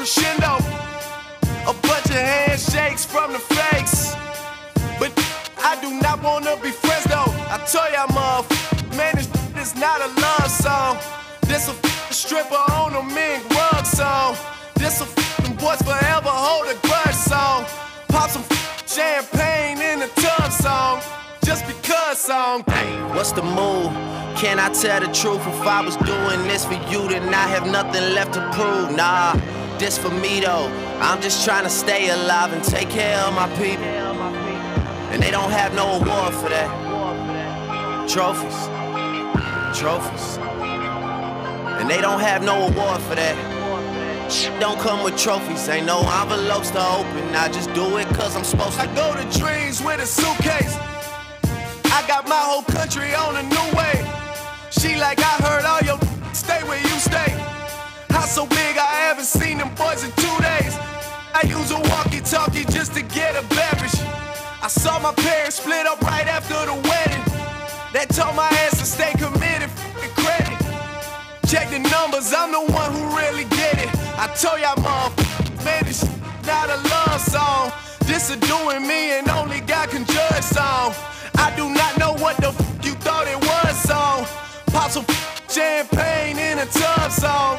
crescendo. A bunch of handshakes from the fakes. But I do not wanna be friends though. I tell y'all, motherfucker, man, this is not a love song. This a stripper on a mink rug song. This a boys forever hold a grudge song. Pop some champagne in the tub song. Just because song. What's the move? Can I tell the truth? If I was doing this for you, then I have nothing left to prove. Nah, this for me though. I'm just trying to stay alive and take care of my people. And they don't have no award for that. Trophies. Trophies. And they don't have no award for that. Don't come with trophies, ain't no envelopes to open. I just do it cause I'm supposed to. I go to dreams with a suitcase. I got my whole country on a new way. She like, I heard all your stay where you stay. So big, I haven't seen them boys in two days. I use a walkie talkie just to get a beverage. I saw my parents split up right after the wedding. That told my ass to stay committed, credit. Check the numbers, I'm the one who really get it. I told y'all, motherfuckers, man, this not a love song. This a doing me and only God can judge song. I do not know what the you thought it was song. Pop some champagne in a tub song.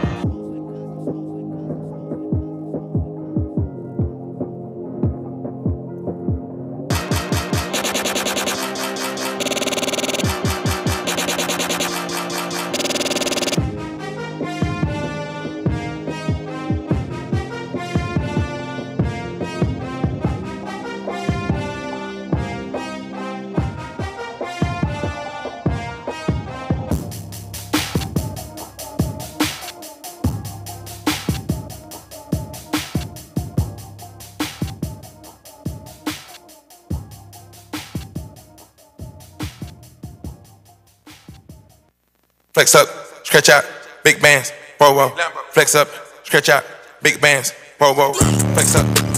Flex up, stretch out, big bands, whoa whoa. Flex up, stretch out, big bands, whoa whoa. Flex up,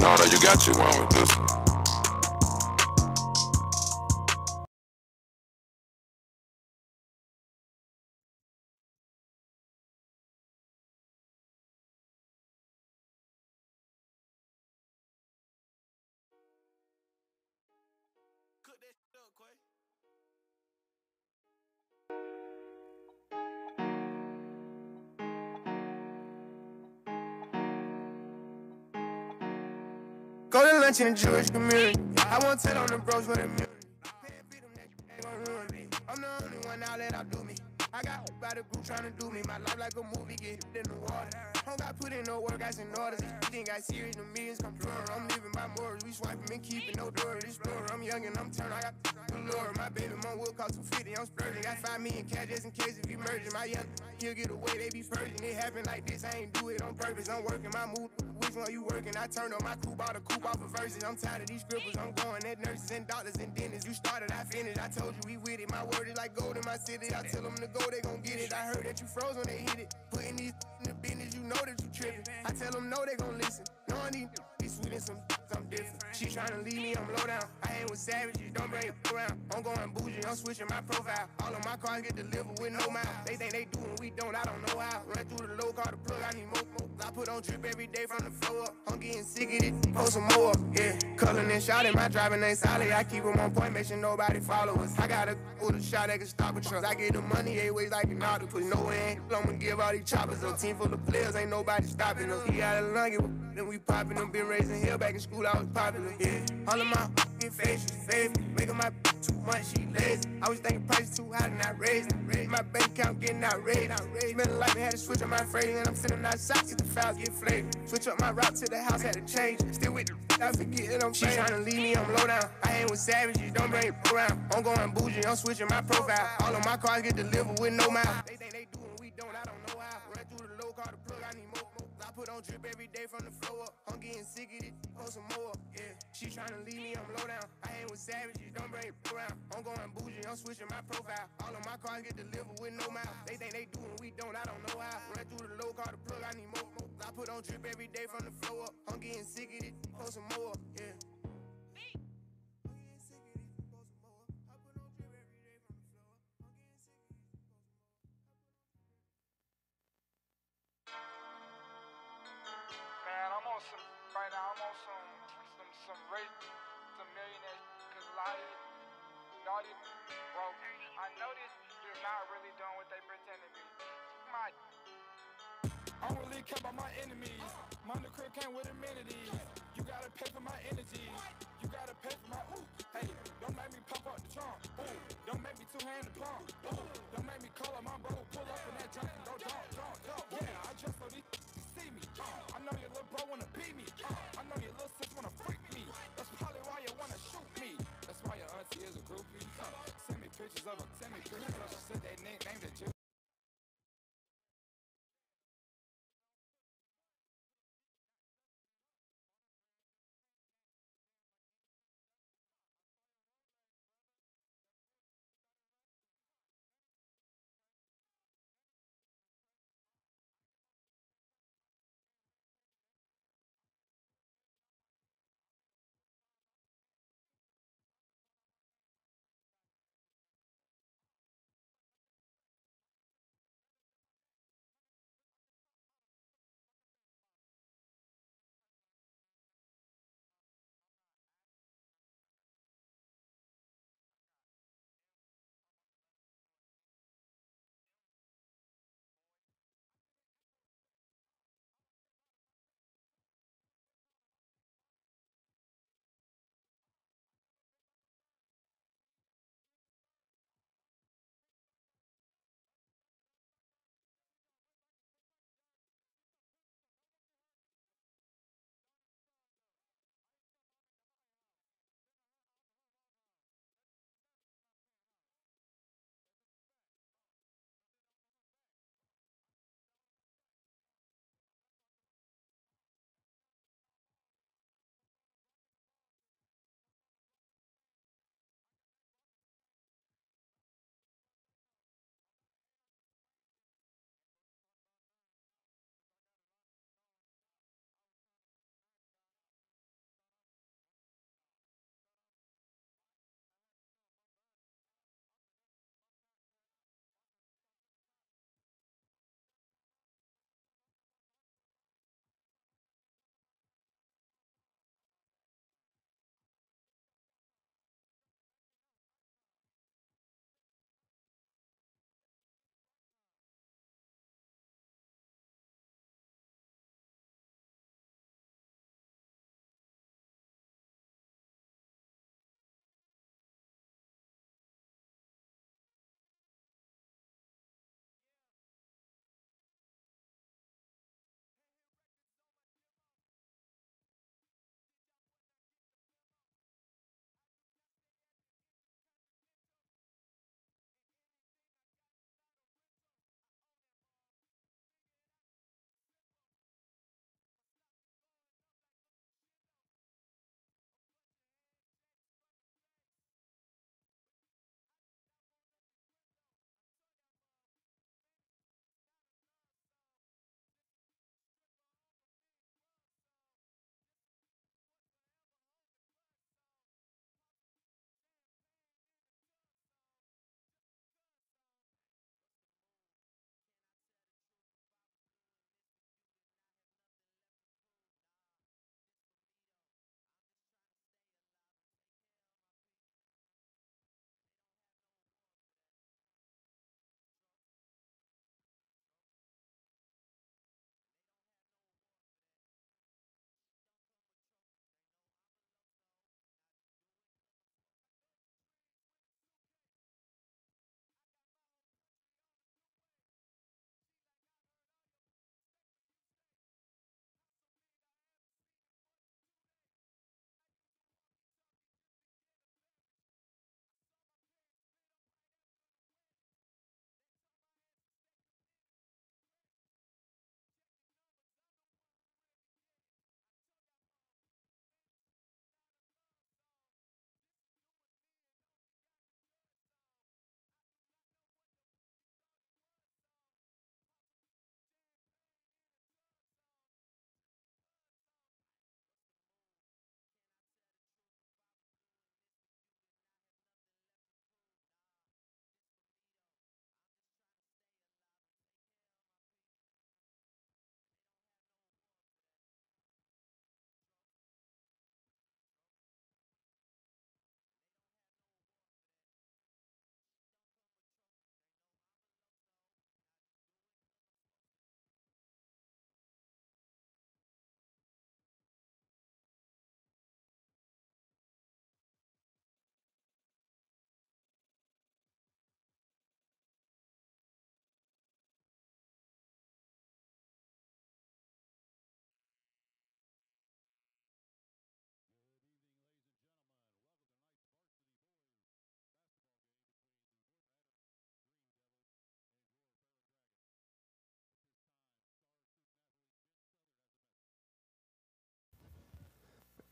No, no, you got you one with this one. Go to lunch in the Jewish community. I won't tell on the bros it means. I'm the only one now let out do me. I got by the group trying to do me. My life like a movie, get hit in the water. Home got put in no work, I in orders. Think I serious, the millions come through. I'm living by morals, we swiping and keeping no door. This door, I'm young and I'm turned. I got galore. My baby mom will cost 250, I'm splurging. Got five million cash just in case if he merging. My young, he'll get away, they be purging. It happen like this, I ain't do it on purpose. I'm working my mood. Which one you working? I turned on my coupe, out a coupe off of verses. I'm tired of these scribbles. I'm going at nurses and doctors and dentists. You started, I finished. I told you we with it. My word is like gold in my city. I tell them to go, they gon' get it. I heard that you froze when they hit it. Putting these in the business, you know that you tripping. I tell them no, they gon' listen. Knowing these be sweet and some I'm different. She tryna leave me, I'm low down. I hang with savages, don't bring it around. I'm going bougie, I'm switching my profile. All of my cars get delivered with no mouth. They think they do and we don't, I don't know how. Run through the low car to plug, I need more. I put on drip every day from the floor up. I'm getting sick of it, post some more. Yeah, culling and shouting, my driving ain't solid. I keep them on point, make sure nobody follow us. I got a with a shot that can stop a truck. I get the money eight ways like an octopus. No way, I'ma give all these choppers a team full of players, ain't nobody stopping us. He got a lung, then we popping them, been raising hell back in school, I was popular. Yeah, all of my fucking faces, favorite, making my too much, she lazy. I was thinking prices too high and I raised. My bank account getting outraged. Been a life, had to switch up my phrase, and I'm sitting outside, get the files get flavored. Switch up my route to the house, had to change. Still with the I forget that I'm She tryna leave me, I'm low down. I ain't with savages, don't bring it around. I'm going bougie, I'm switching my profile. All of my cars get delivered with no mouth. They think they do and we don't, I don't know how. Put on drip every day from the floor up. I'm getting sick of it, post some more. Yeah, she tryna leave me, I'm low down. I ain't with savages, don't bring it around. I'm going bougie, I'm switching my profile. All of my cars get delivered with no mouth. They think they do and we don't, I don't know how. Run through the low car to plug, I need more. I put on drip every day from the floor up. I'm getting sick of it, post some more. Yeah. On some right now. I'm on some some some rich, some millionaire. Cause a lot of these broke. I know this is not really doing what they pretend to be. My I don't really care about my enemies. My new crib came with amenities. You gotta pay for my energy. You gotta pay for my ooh. Hey, don't make me pop up the trunk. Ooh, don't make me two hand the pump. Ooh, don't make me call up my bro. Pull up in that junk and go jump, jump, jump. Yeah, I just know your little bro wanna beat me. Uh, I know your little sis wanna freak me. That's probably why you wanna shoot me. That's why your auntie is a groupie. Uh, send me pictures of her. Send me pictures of her. She said that name named it.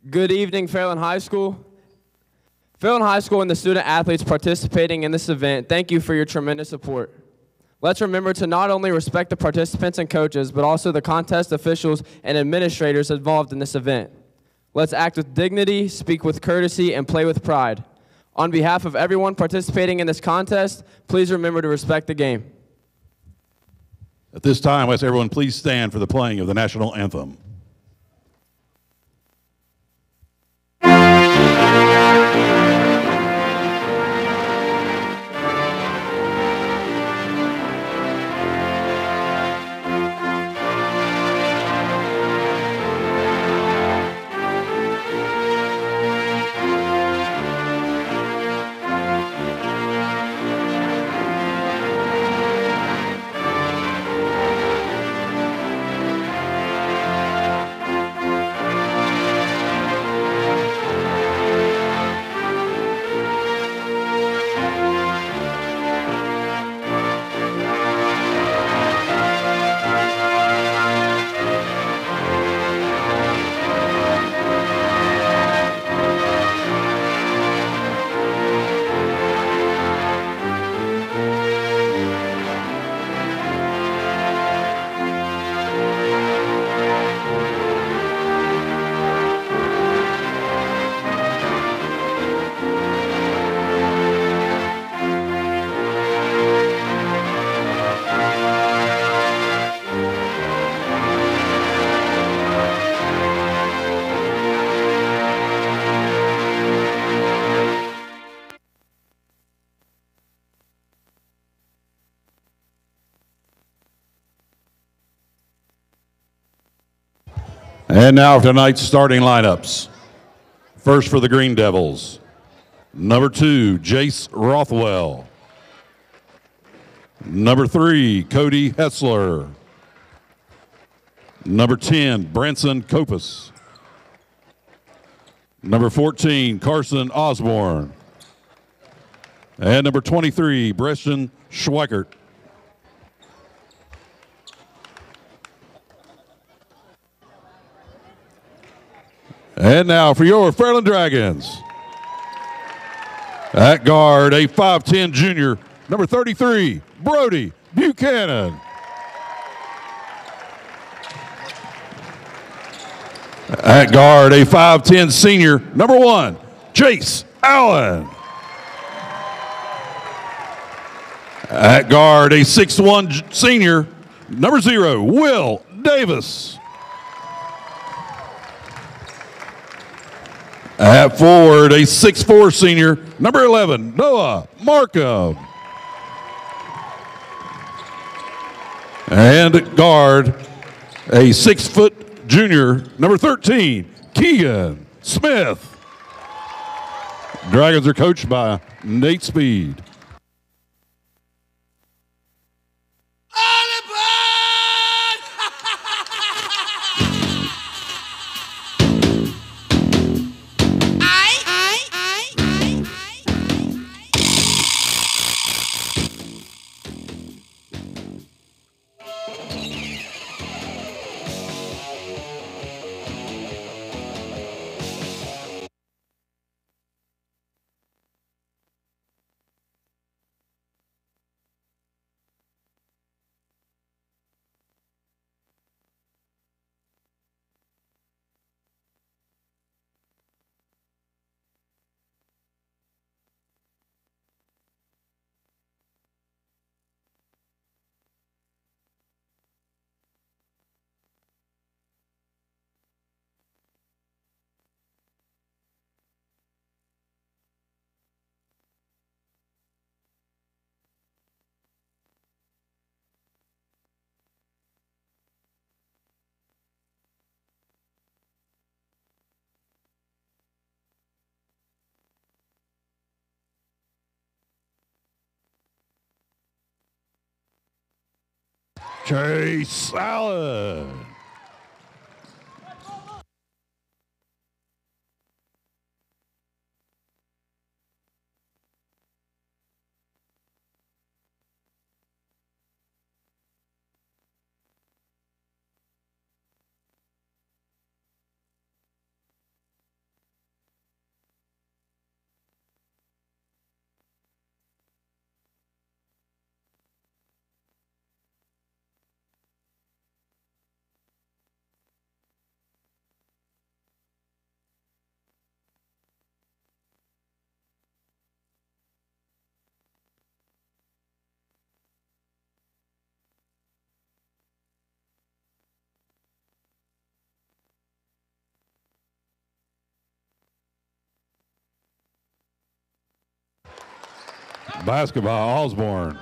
Good evening, Fairland High School. Fairland High School and the student athletes participating in this event, thank you for your tremendous support. Let's remember to not only respect the participants and coaches, but also the contest officials and administrators involved in this event. Let's act with dignity, speak with courtesy, and play with pride. On behalf of everyone participating in this contest, please remember to respect the game. At this time, I ask everyone please stand for the playing of the national anthem. And now tonight's starting lineups. First for the Green Devils, number two, Jace Rothwell. Number three, Cody Hessler. Number 10, Branson Kopus. Number 14, Carson Osborne. And number 23, Breston Schweikert. And now for your Fairland Dragons. At guard, a 5'10 junior, number 33, Brody Buchanan. At guard, a 5'10 senior, number one, Chase Allen. At guard, a 6'1 senior, number zero, Will Davis. At forward, a 6'4 senior, number 11, Noah Markham. And guard, a six foot junior, number 13, Keegan Smith. Dragons are coached by Nate Speed. Chase Allen. Basketball, Osborne.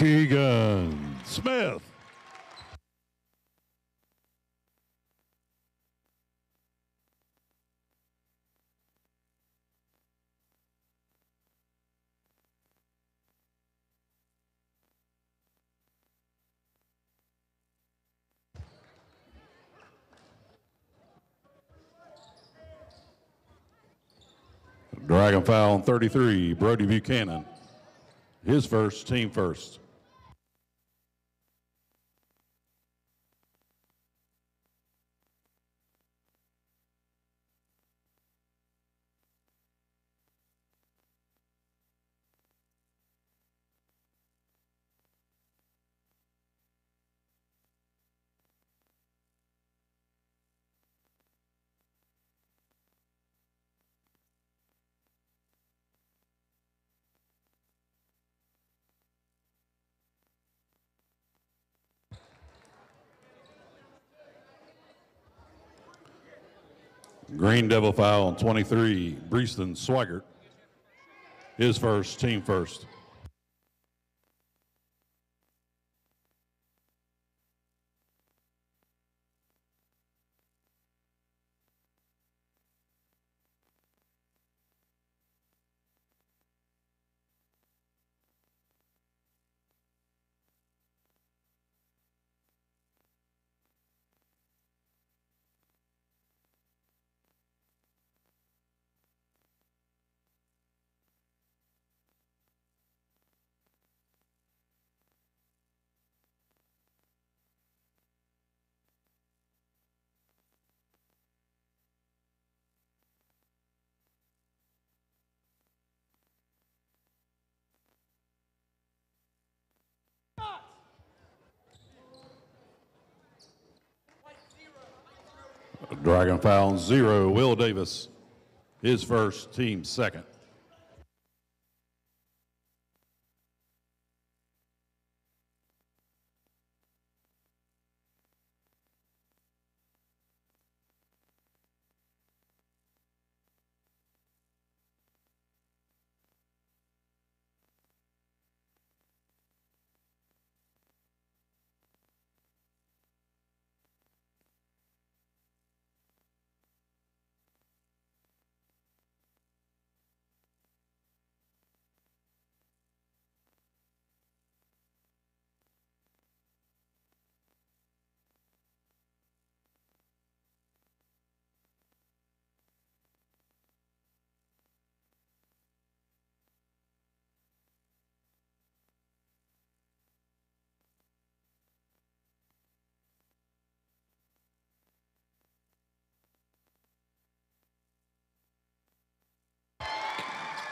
Keegan Smith. Dragon foul on 33, Brody Buchanan. His first, team first. Green Devil foul on 23, Breeston Swigert. His first, team first. Dragon foul zero, Will Davis. His first, team second.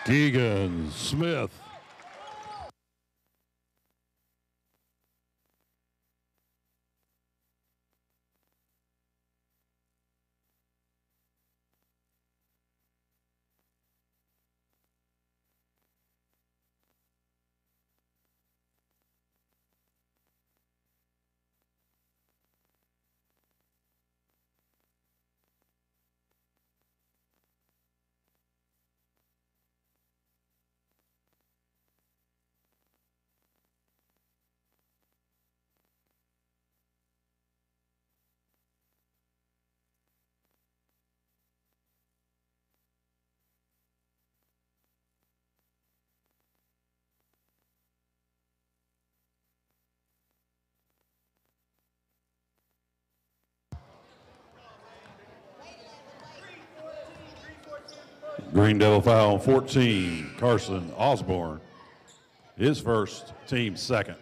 Keegan Smith. Green Devil foul on 14, Carson Osborne. His first, team second.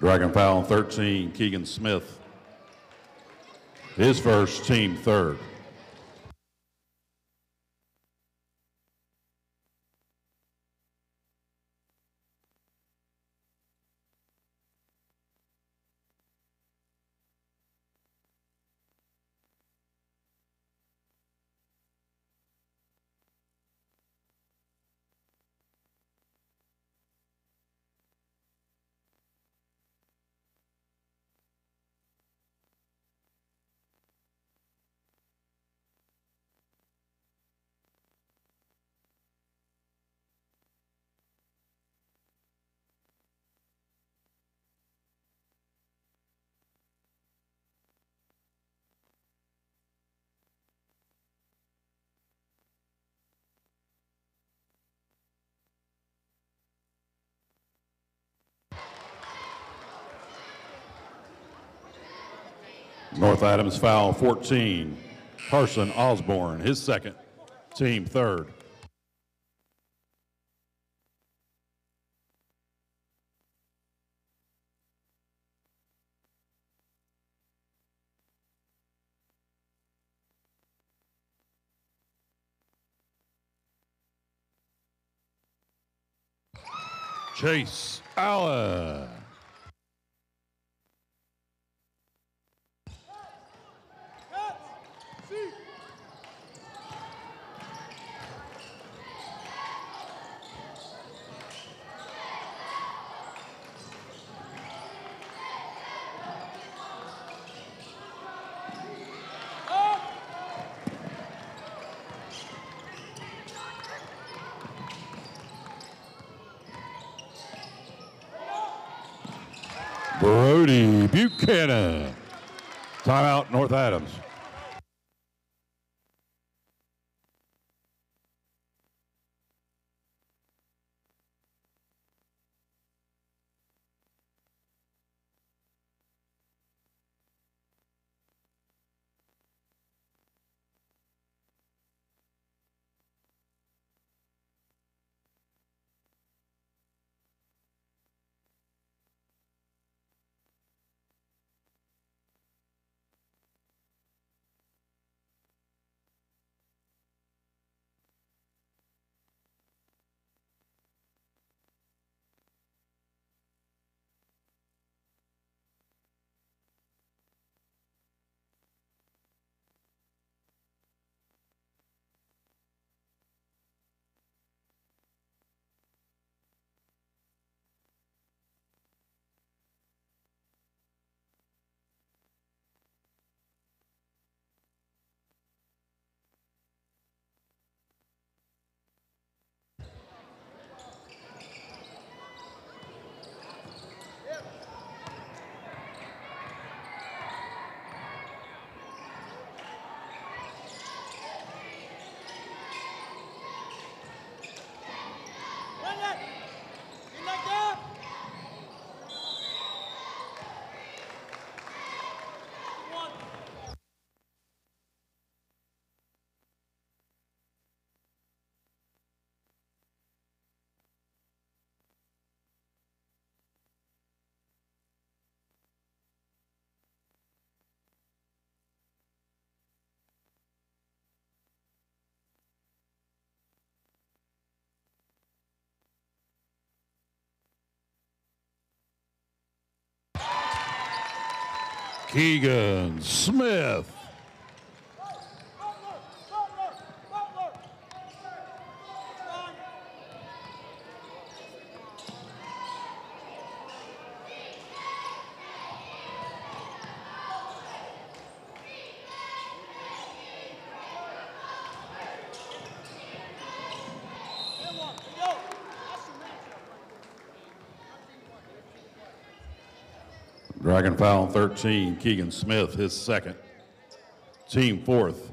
Dragon foul 13, Keegan Smith. His first, team third. North Adams foul 14, Carson Osborne, his second, team third. Chase Allen. Keegan Smith. Dragon foul on 13, Keegan Smith, his second. Team fourth.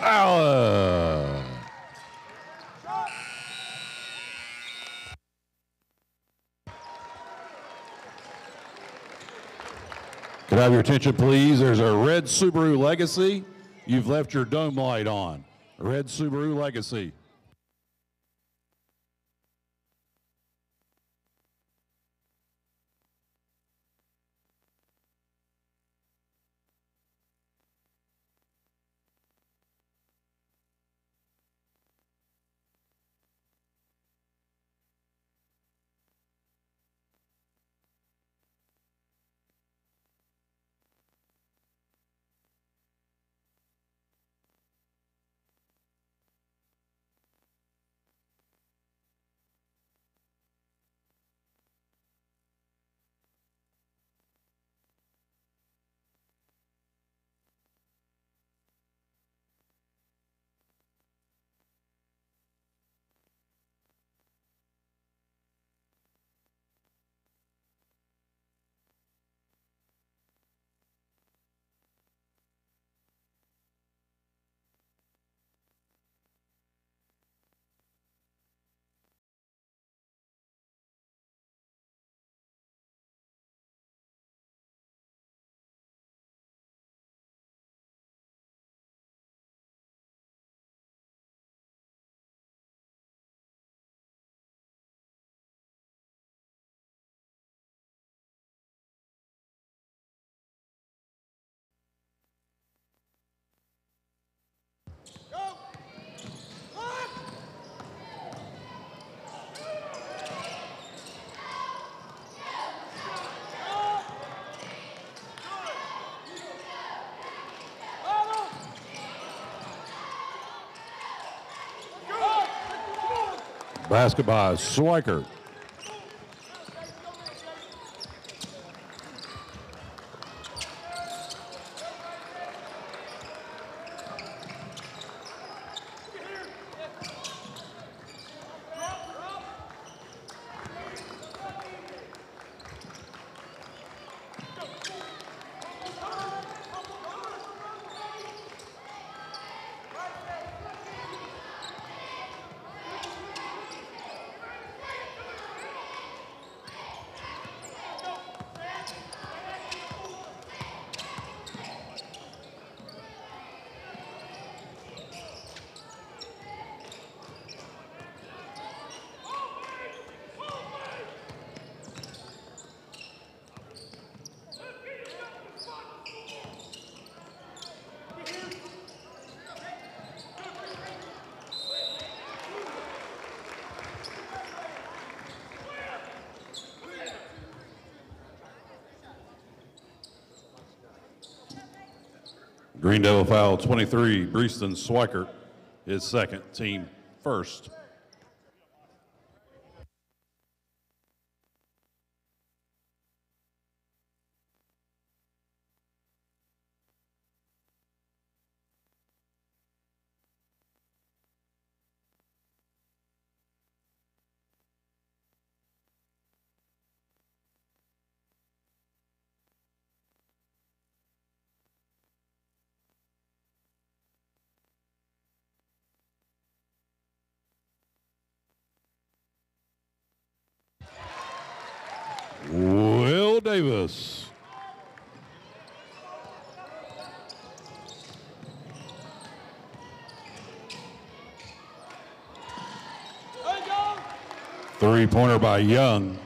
Allen. Could I have your attention, please? There's a red Subaru Legacy. You've left your dome light on. Red Subaru Legacy. Basket by Swiker. Green Devil foul 23, Breeston Swikert, his second, team first. Young.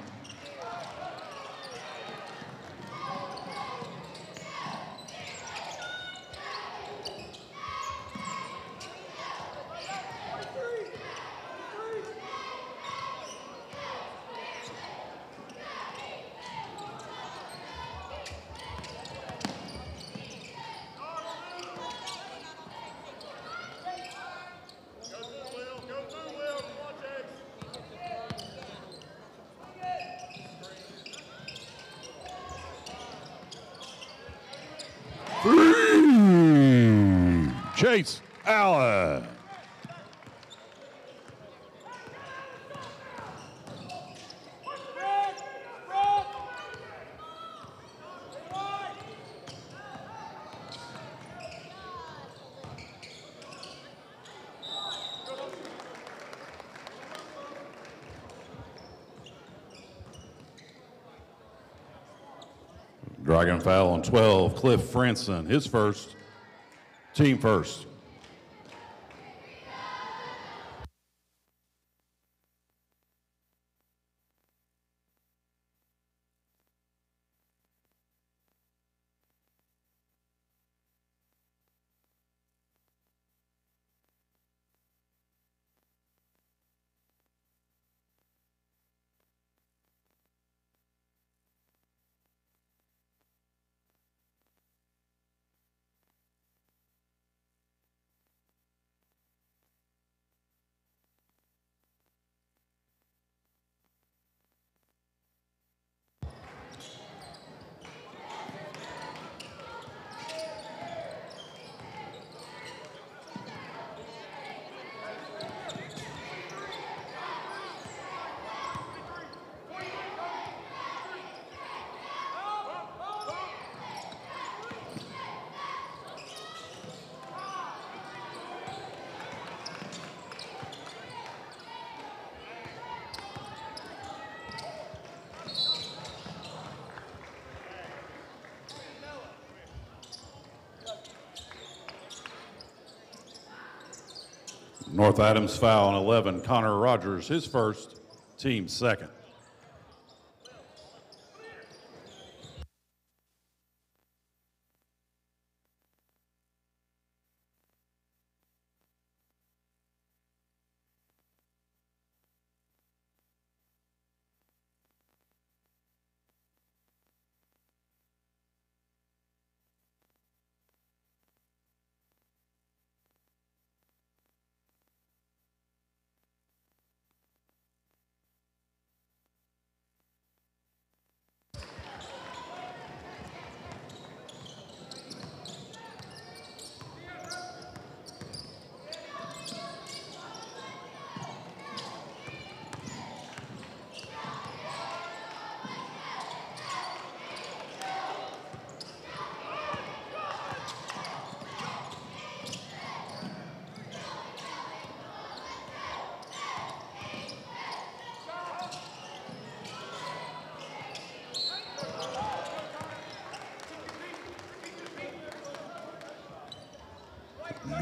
Three. Chase Allen. Dragon foul on 12. Cliff Franson, his first. Team first. North Adams foul on 11. Connor Rogers, his first. Team second.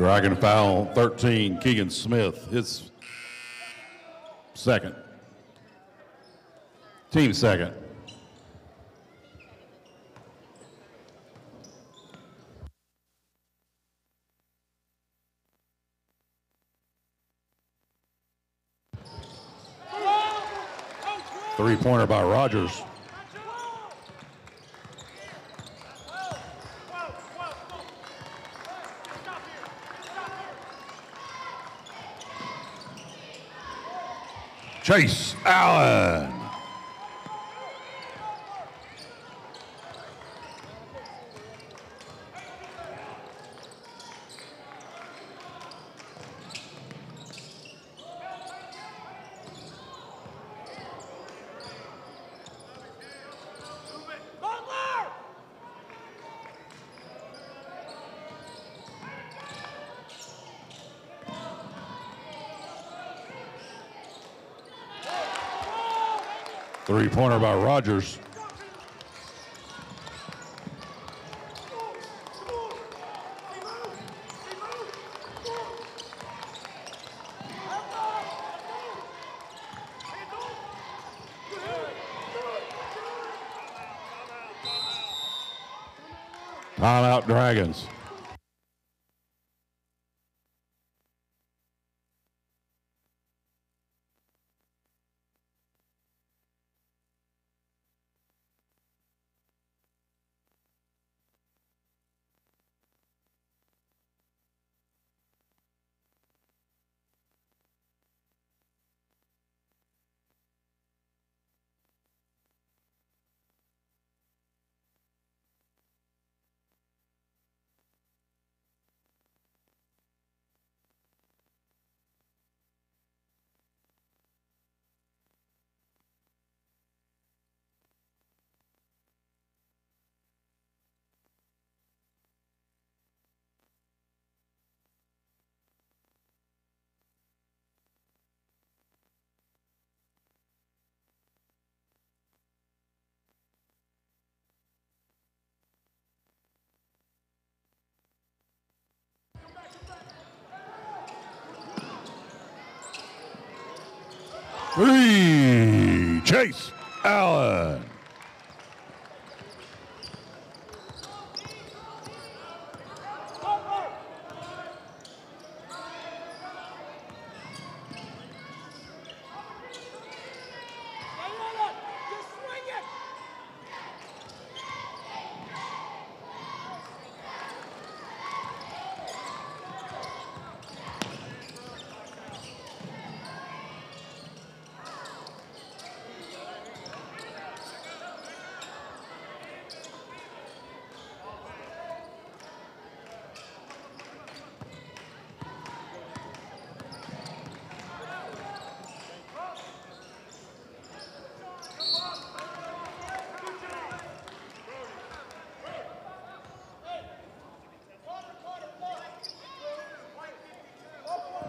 Dragon foul 13. Keegan Smith, his second. Team second. Three pointer by Rogers. Chase Allen. three-pointer by Rogers. Timeout Dragons. Three, Chase Allen.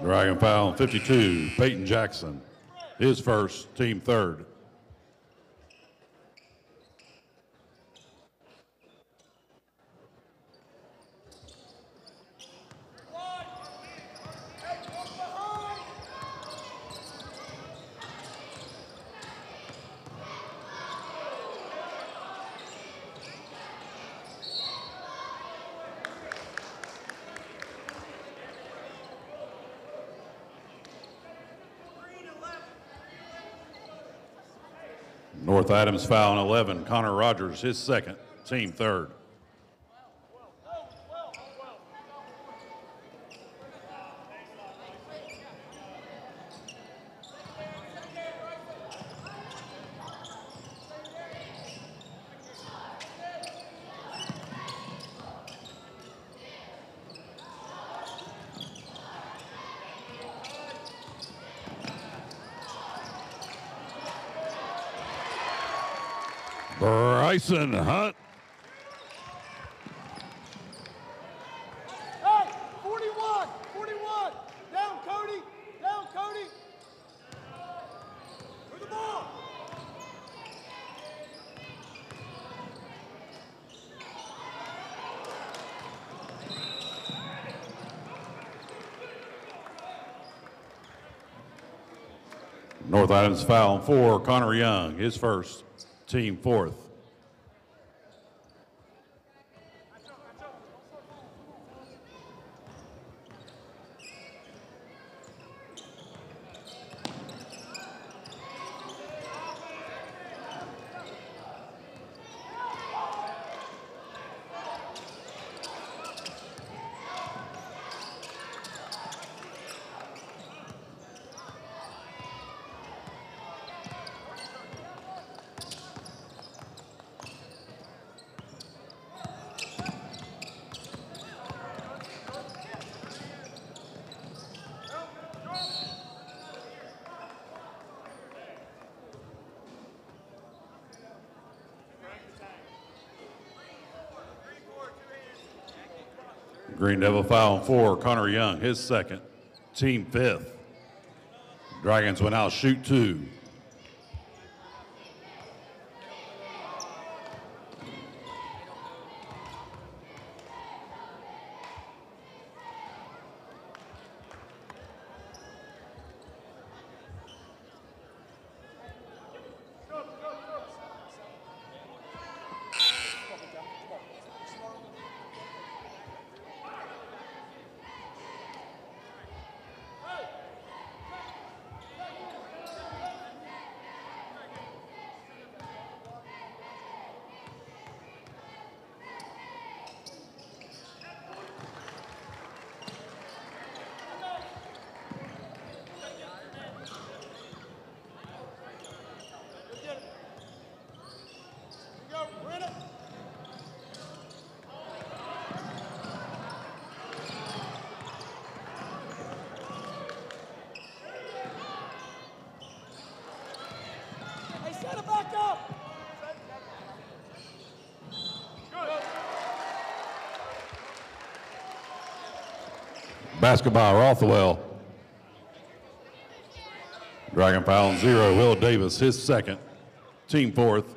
Dragon foul 52, Peyton Jackson. His first, team third. North Adams foul on 11, Connor Rogers, his second, team third. Bryson Hunt. Hey, 41, 41. Down, Cody. Down, Cody. For the ball. North Adams foul on four, Connor Young, his first, team fourth. Green Devil foul on four, Connor Young, his second, team fifth. Dragons will now shoot two. Basket by Rothwell. Dragon foul zero. Will Davis, his second. Team fourth.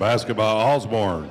basketball Osborne.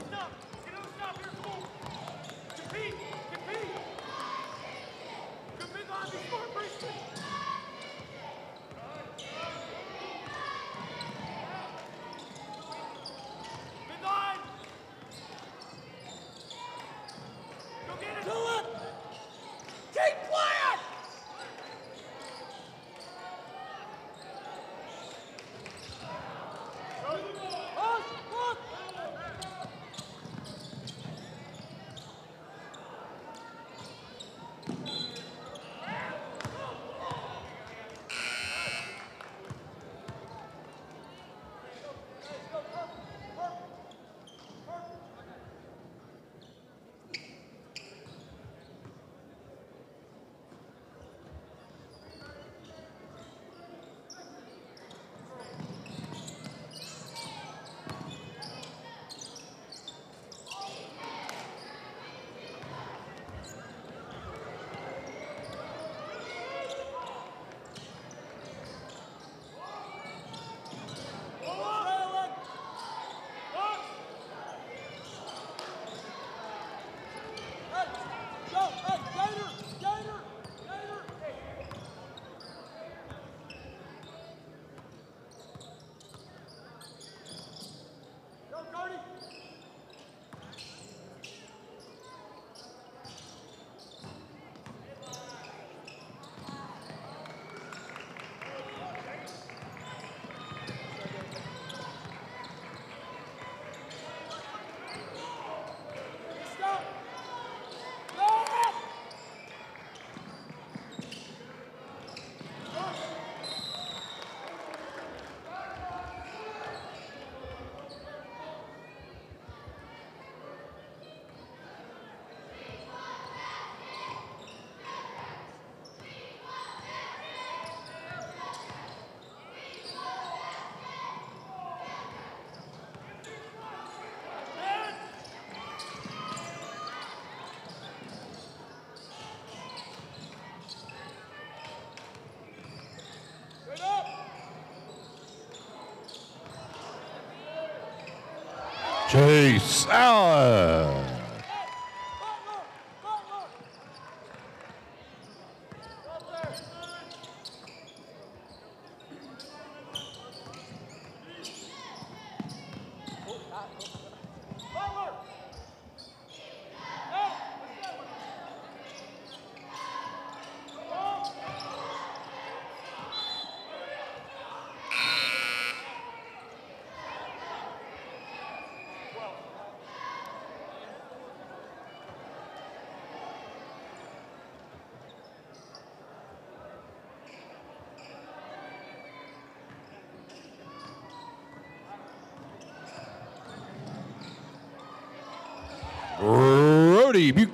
Chase Allen.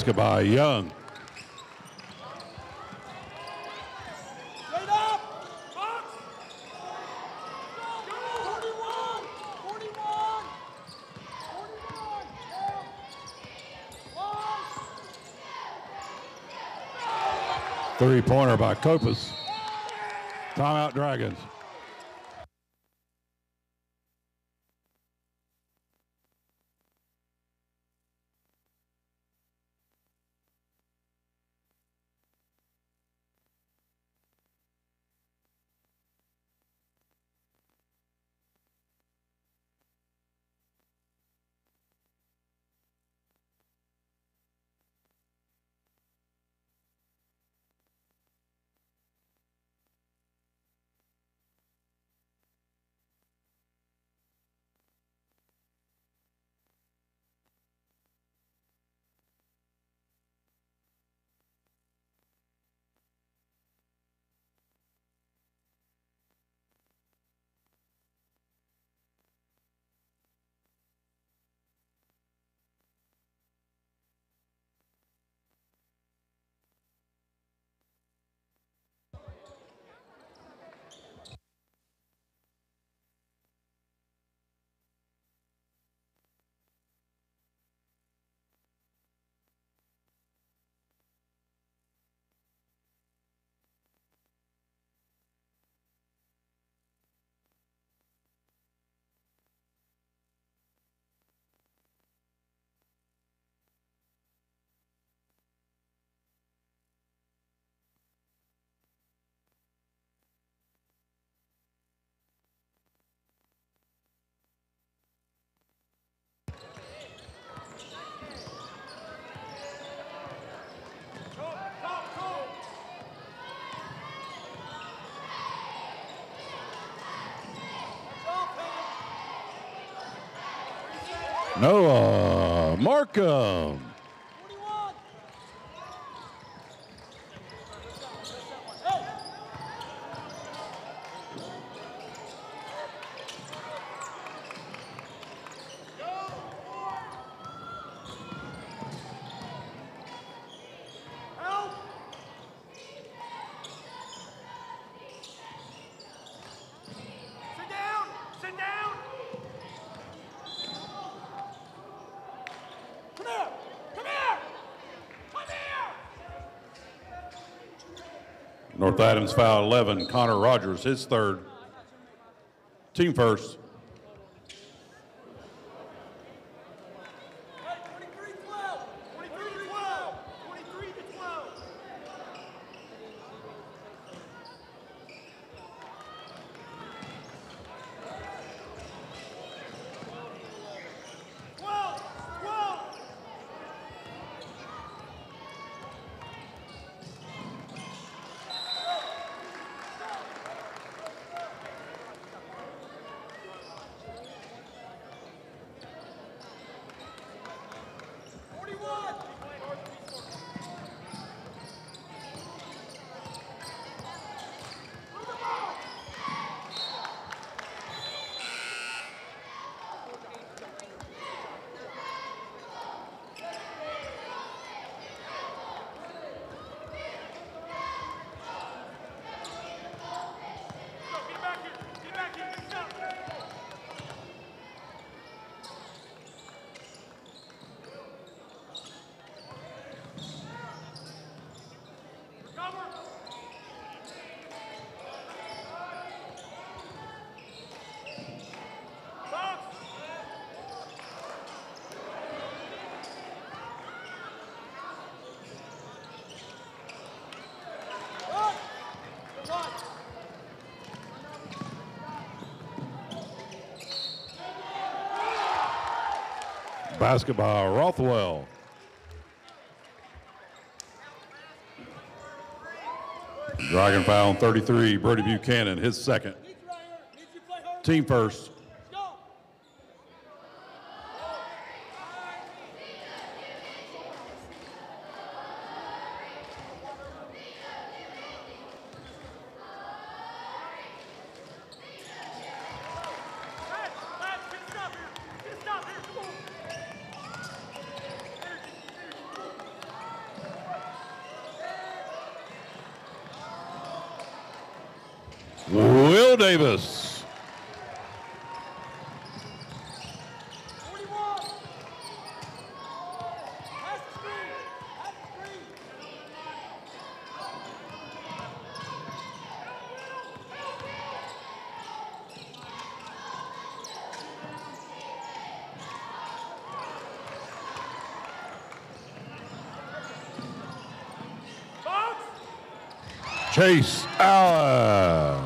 basket by Young. Three-pointer by Copas. Timeout Dragons. Noah Markham. North Adams foul 11, Connor Rogers, his third. Team first. Basket by Rothwell. Dragon foul 33, Brody Buchanan, his second. Team first. Chase Allen.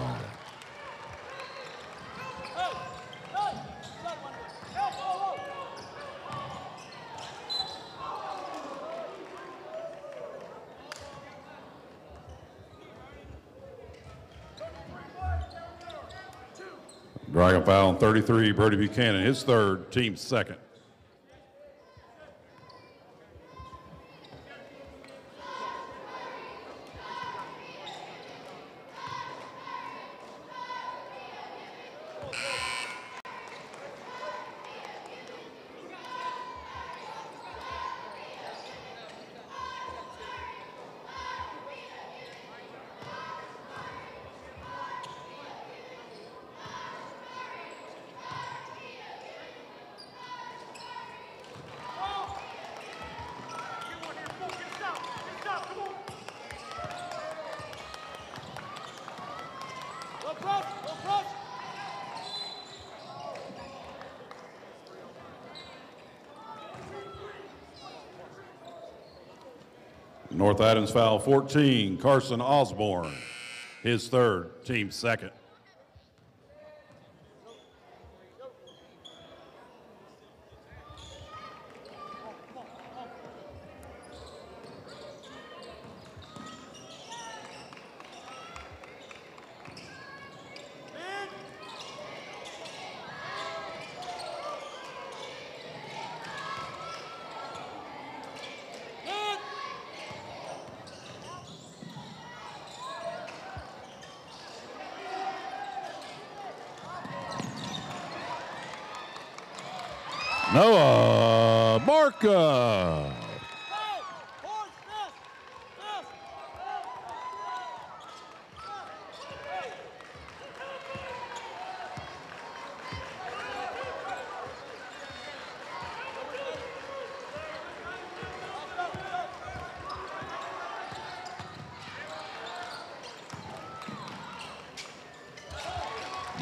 Dragon foul on 33, Brody Buchanan, his third, team second. North Adams foul 14, Carson Osborne, his third, team second.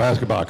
Basketball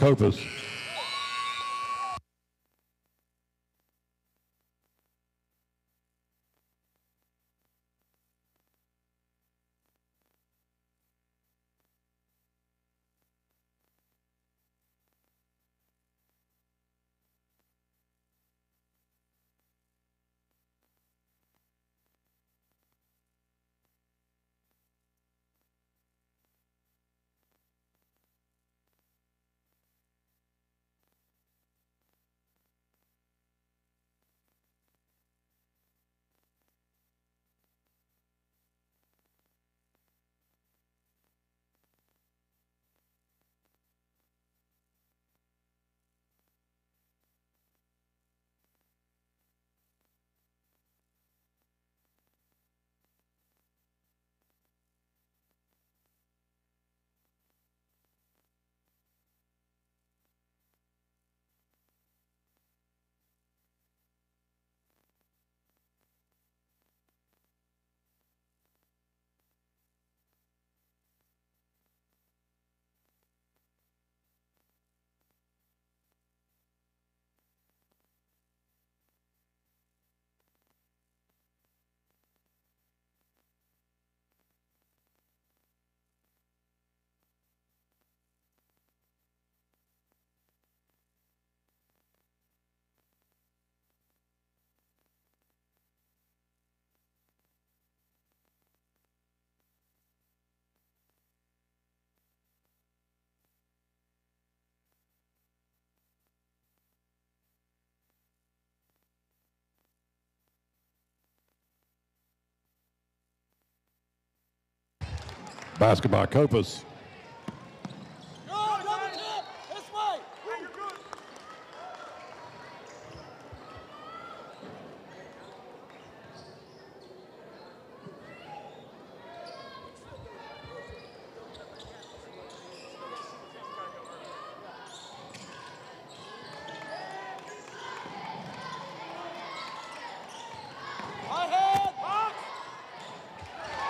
Basketball Copas.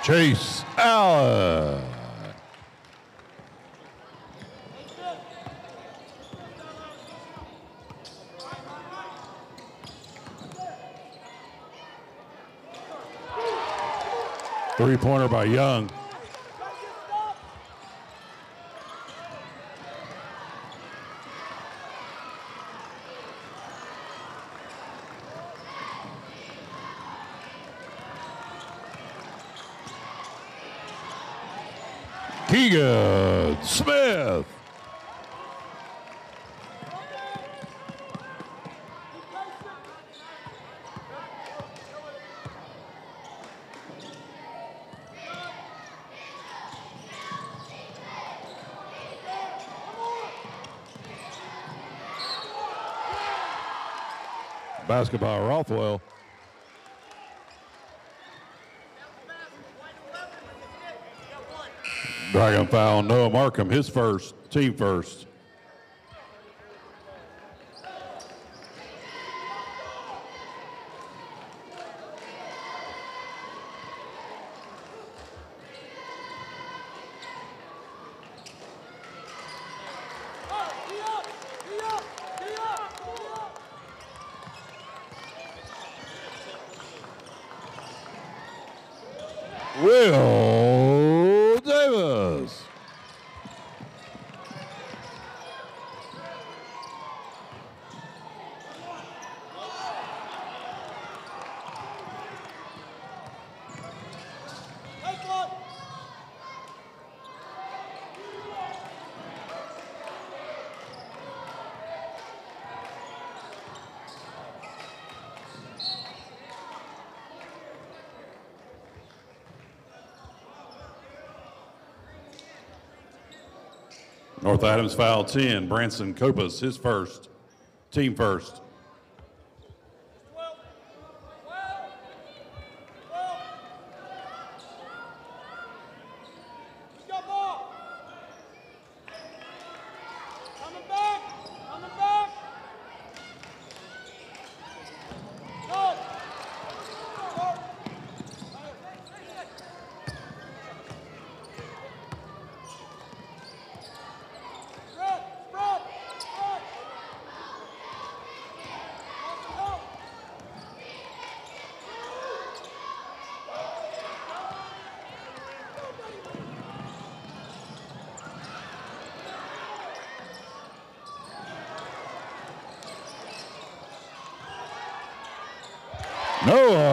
Chase Allen. Three pointer by Young. Keegan Smith. Basketball Rothwell. Dragon foul, Noah Markham, his first, team first. Will Davis. North Adams foul 10. Branson Copas, his first, team first. Noah uh,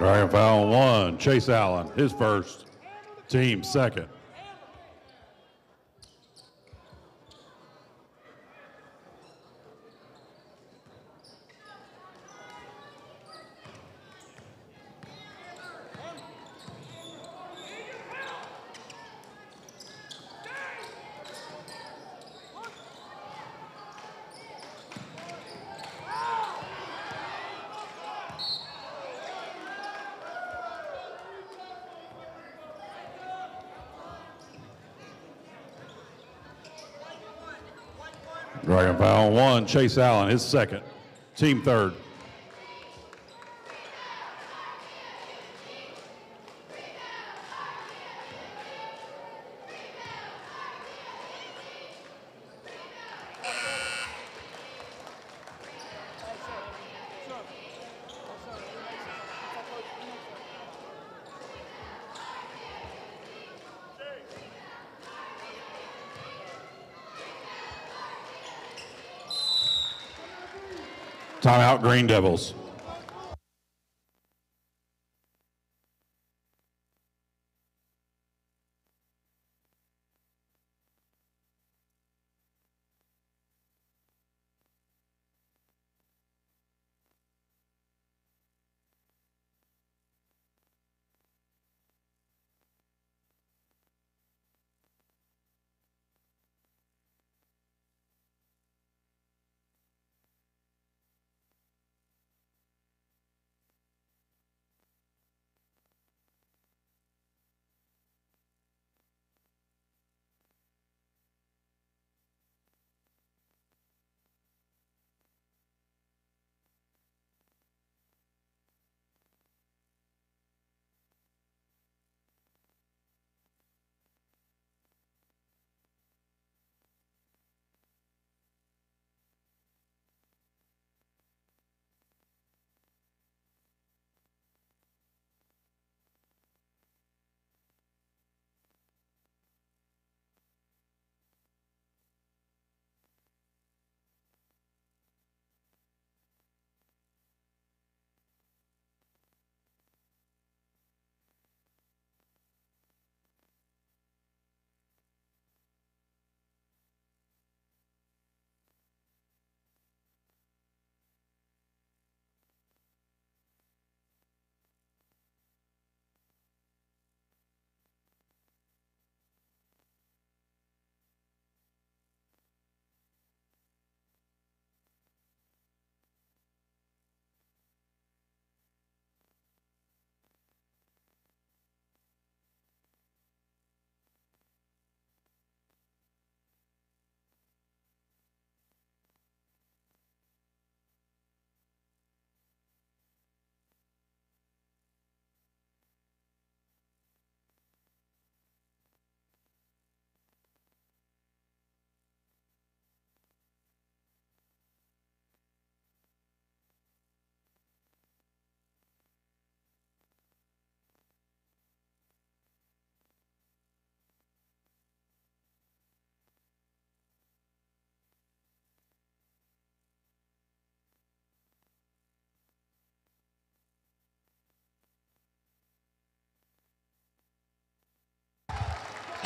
Dragon foul one. Chase Allen, his first. Team second. Dragon foul one. Chase Allen, his second. Team third. Timeout, Green Devils.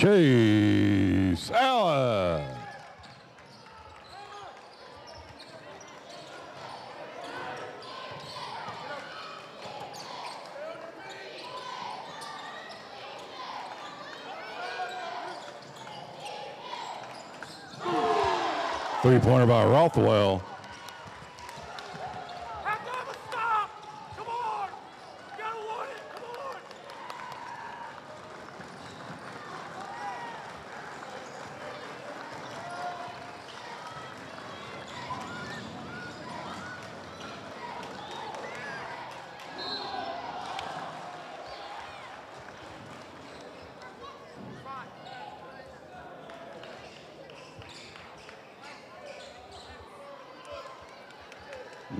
Chase Allen. Three pointer by Rothwell. Have to have a stop! Come on! You gotta want it! Come on!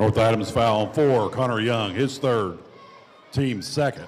North Adams foul on four. Connor Young, his third. Team second.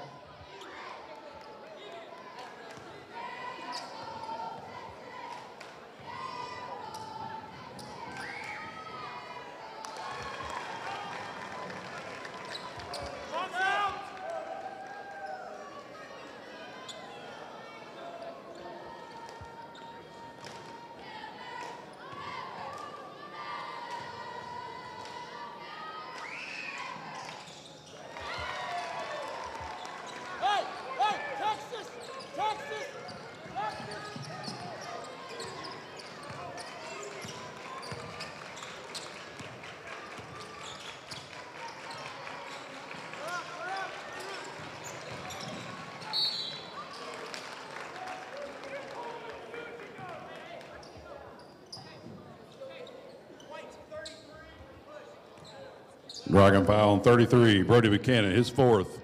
Dragon foul on 33. Brody Buchanan, his fourth.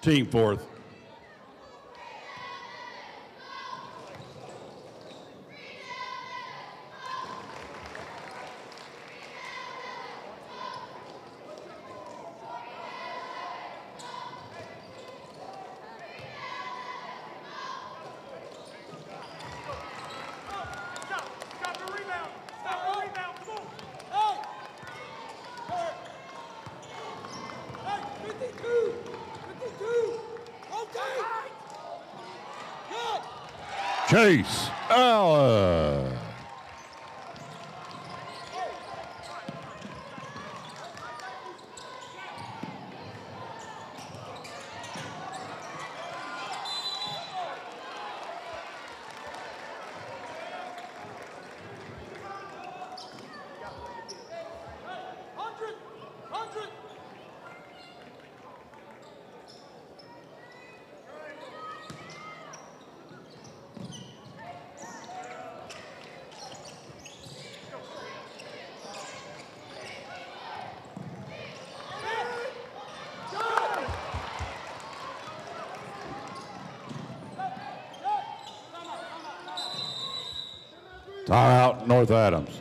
Team fourth. Stop! Stop the rebound! Stop the rebound! Come on! Hey! Hey! Hey! 52! 52! Rotate! Good! Chase Allen. North Adams.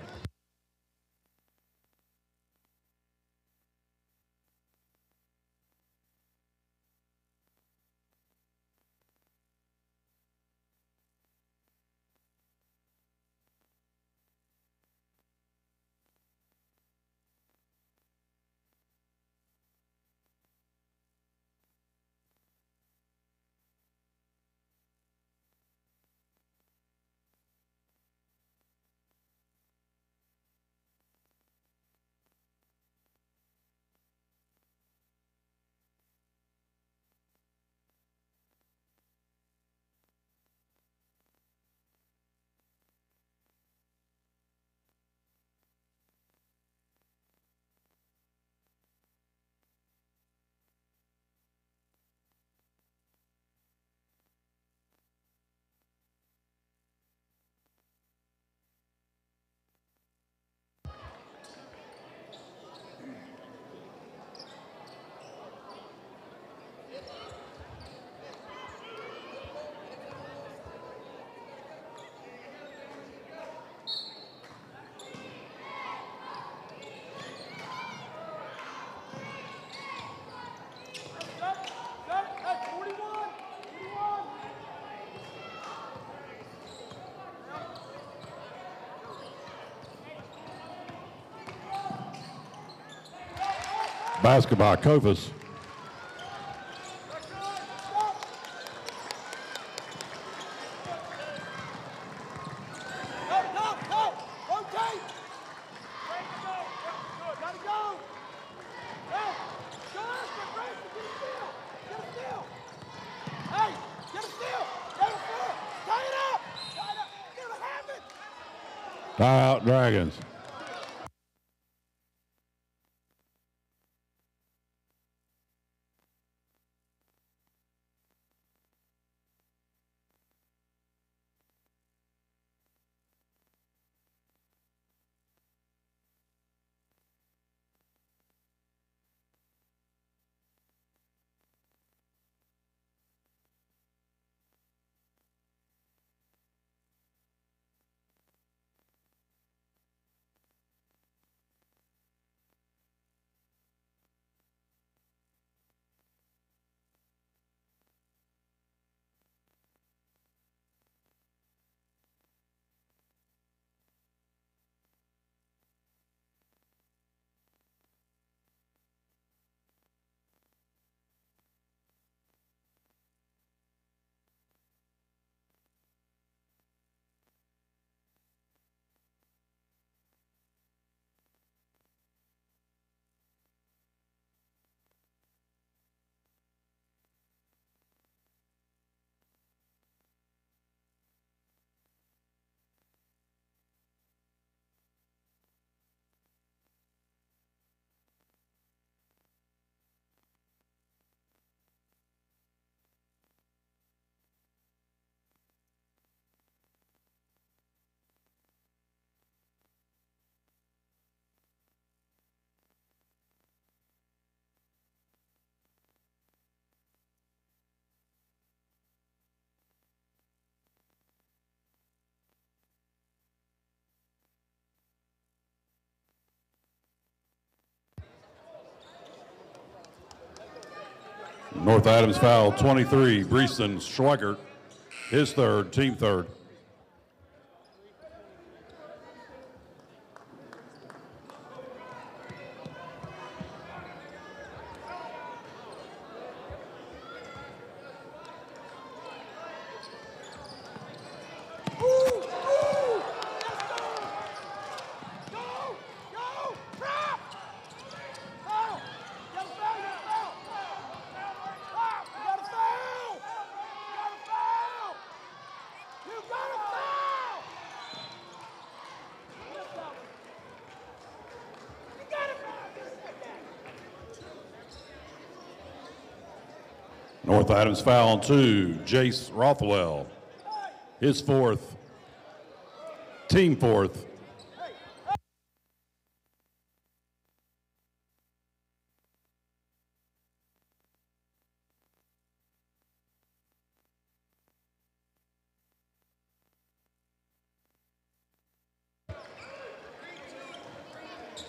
basketball, Copas. Tie out Dragons. North Adams foul 23. Breeson Schweigert, his third, team third. North Adams foul on two. Jace Rothwell, his fourth, team fourth.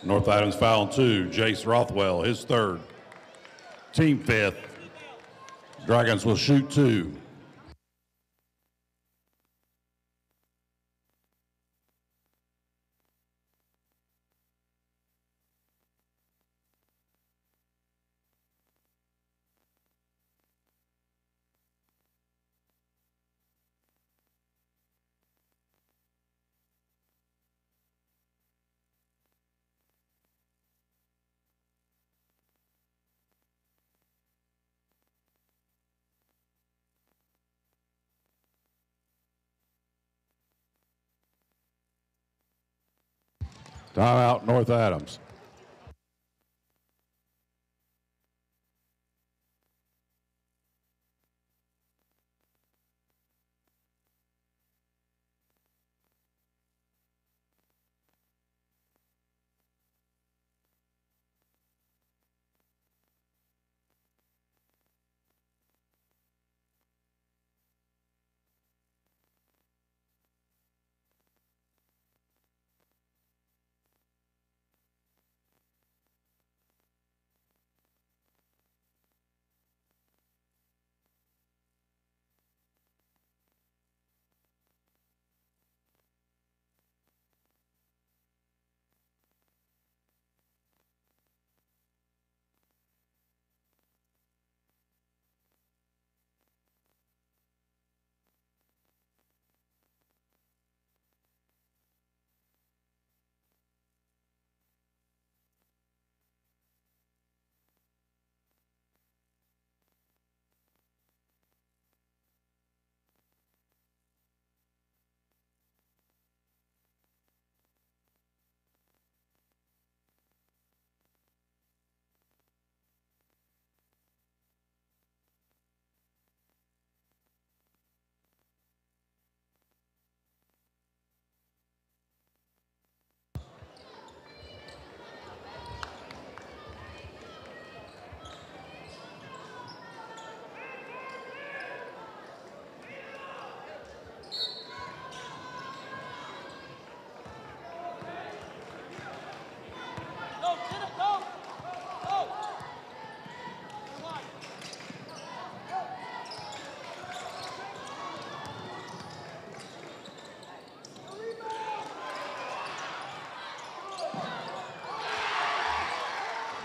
North Adams foul on two. Jace Rothwell, his third, team fifth. Dragons will shoot two. Timeout, North Adams.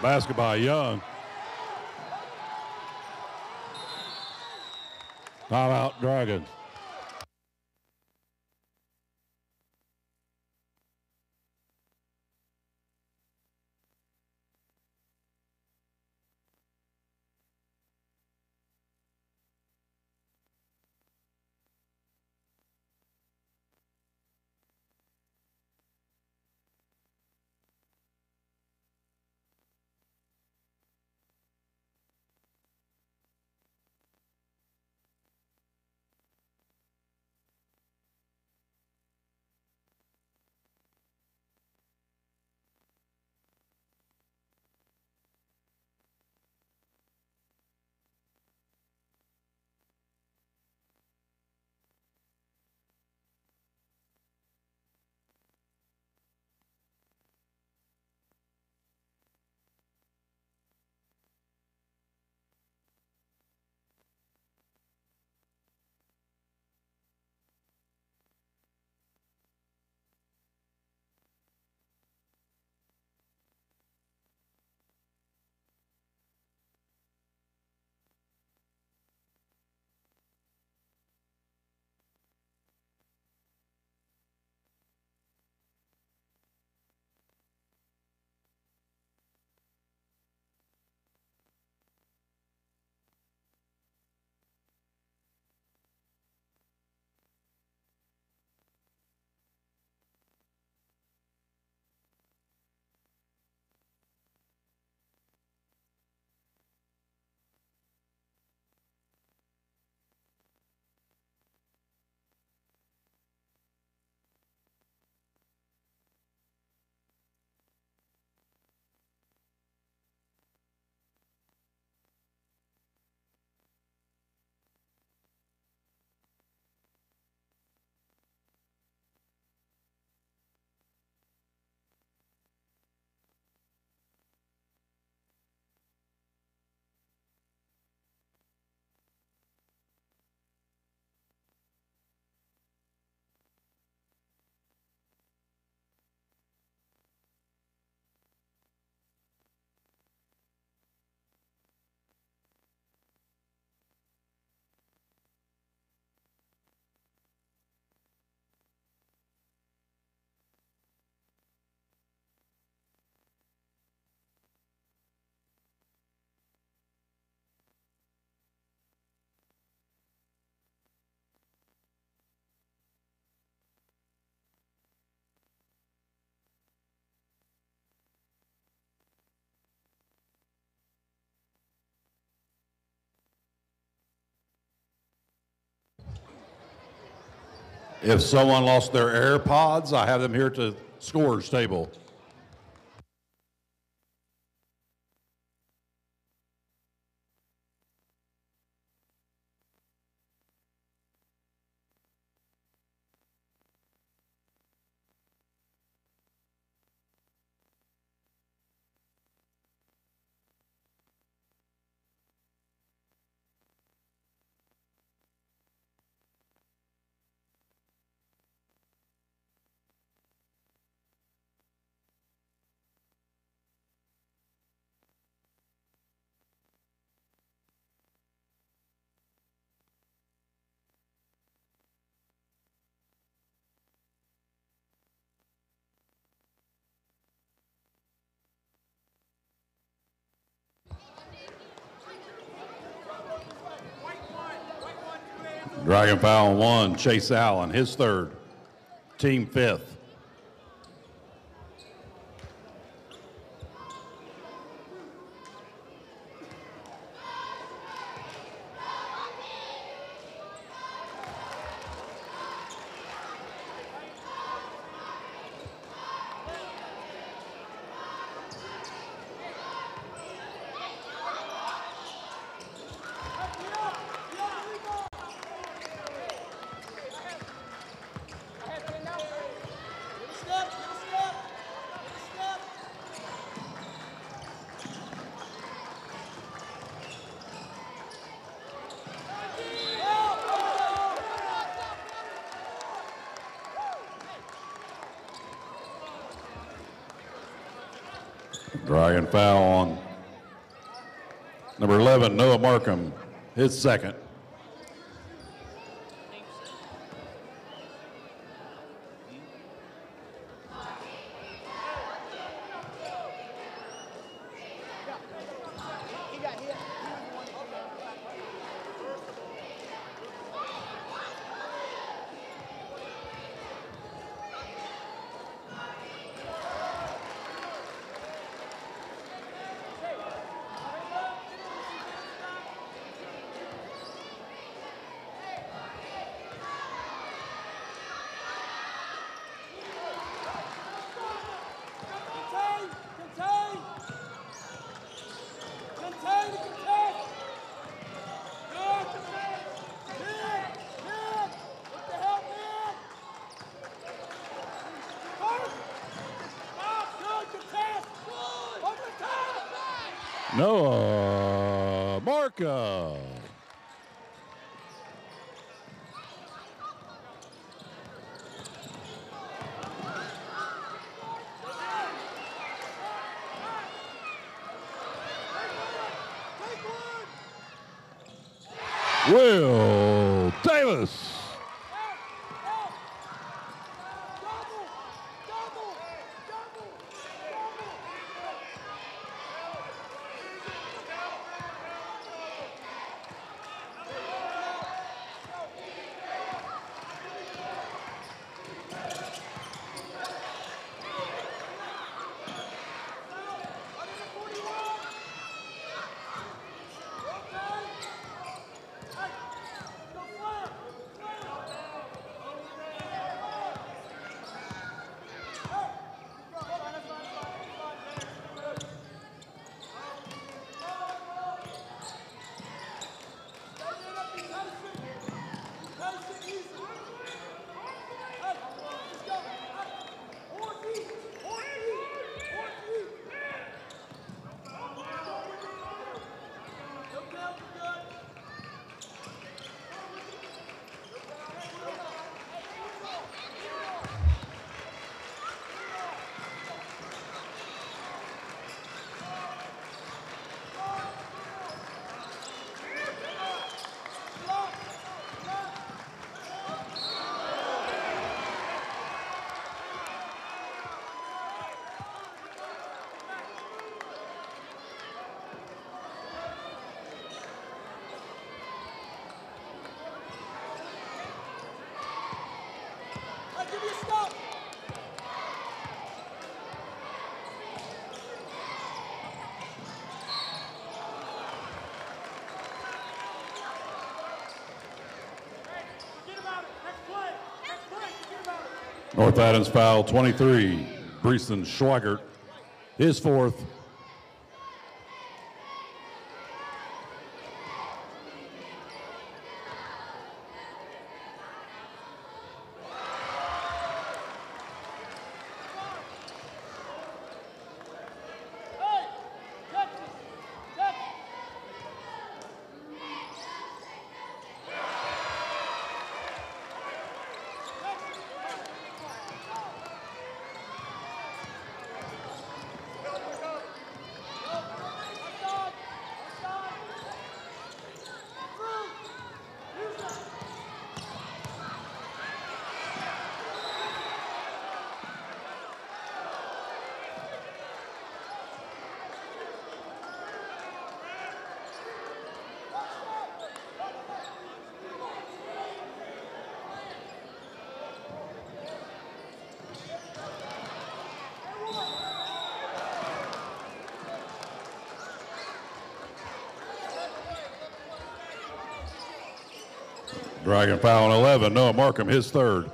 Basket by Young. Timeout, Dragons. If someone lost their AirPods, I have them here to scores table. Dragon foul one, Chase Allen, his third. Team fifth. It's second. North Adams foul 23. Breeson Schweigert, his fourth. Second foul on 11. Noah Markham, his third.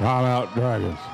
Timeout, Dragons.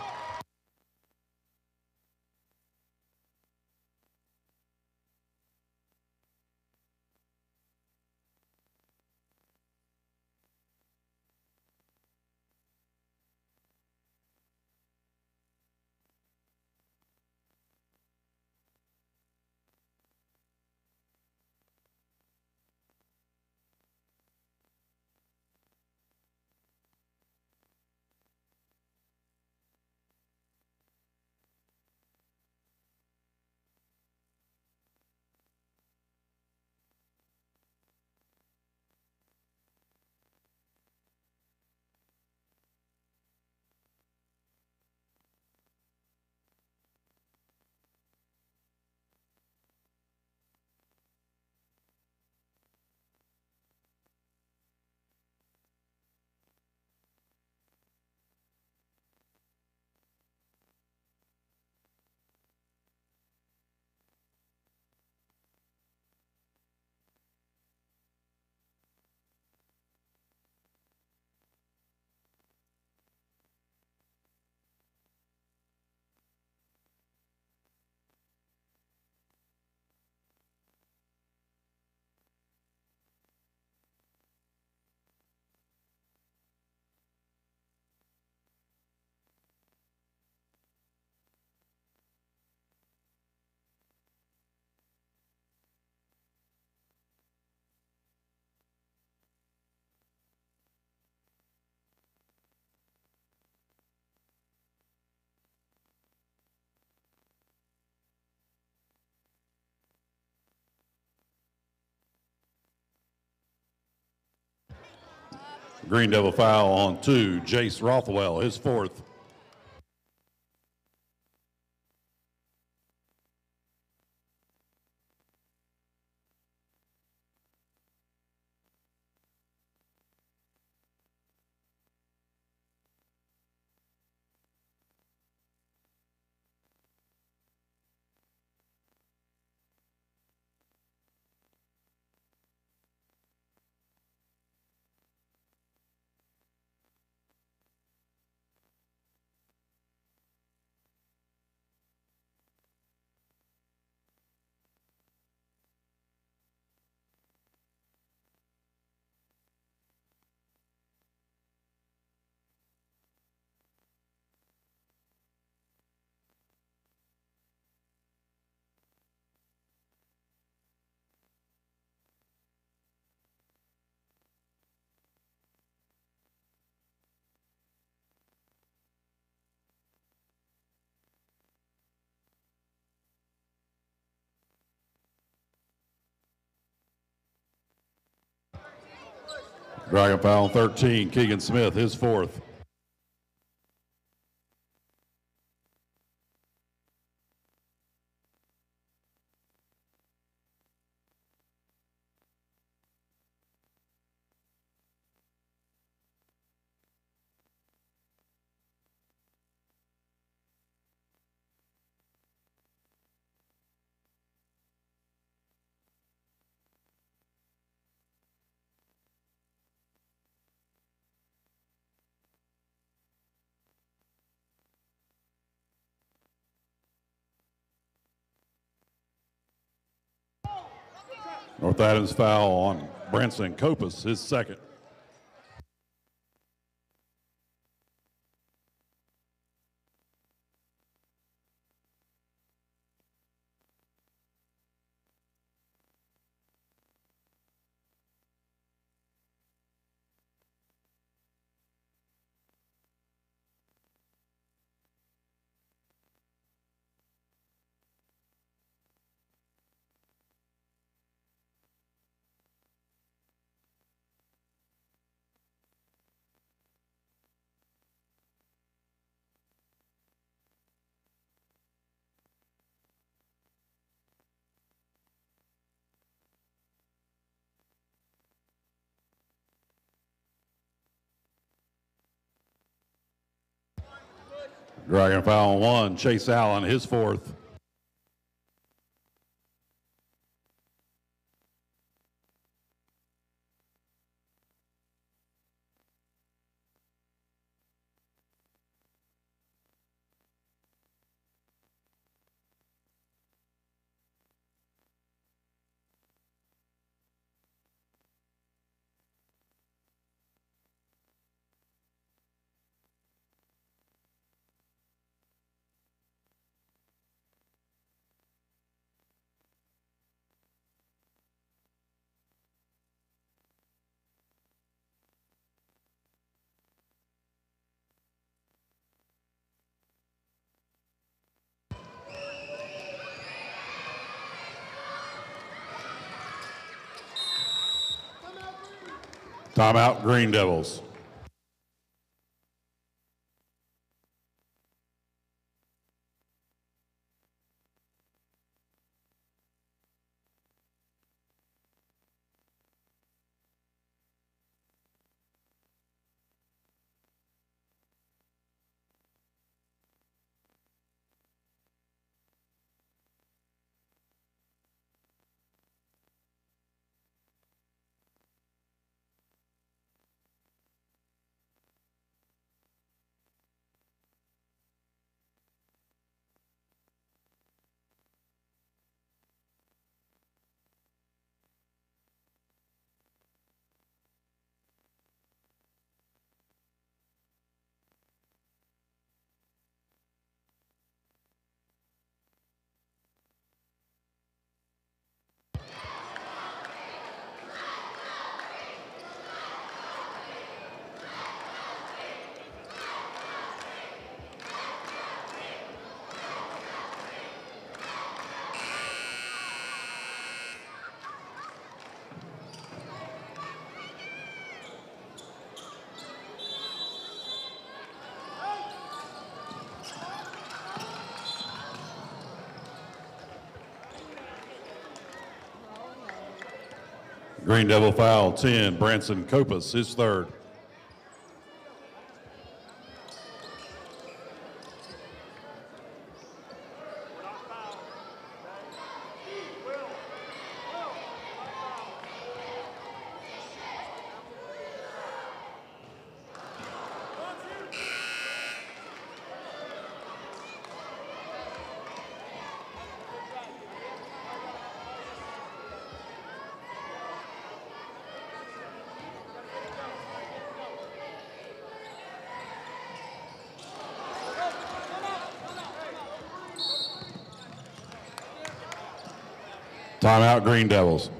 Green Devil foul on two. Jace Rothwell, his fourth. Dragon foul 13. Keegan Smith, his fourth. North Adams foul on Branson Copas, his second. Dragon foul on one. Chase Allen, his fourth. Timeout, Green Devils. Green Devil foul 10, Branson Copas, his third. Timeout, Green Devils.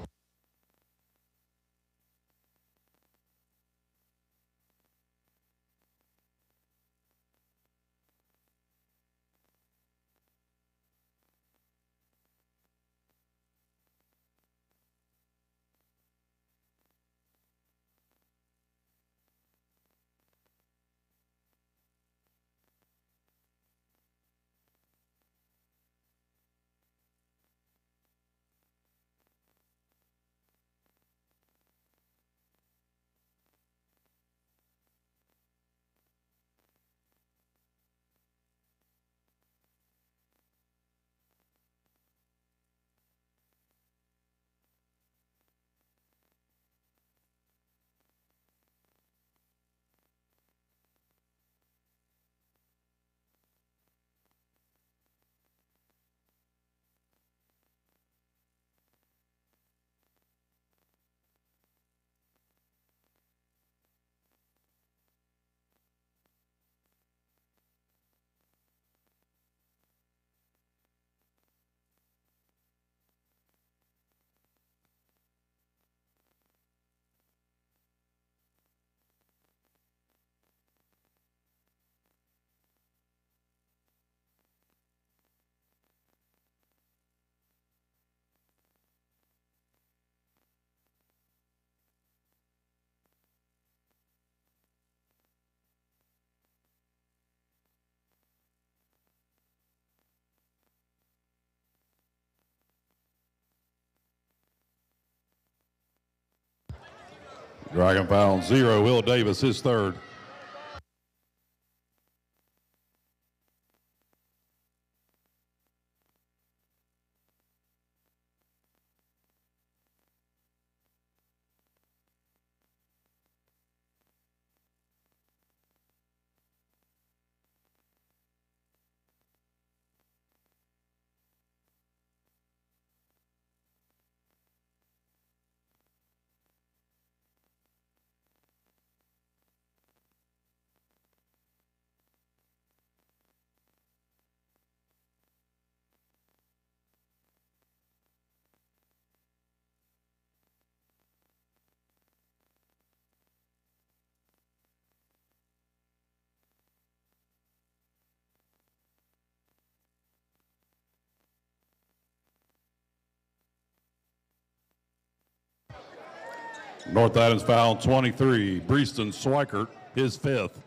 Dragon foul zero, Will Davis, his third. North Adams foul 23. Breeston Swikert, his fifth.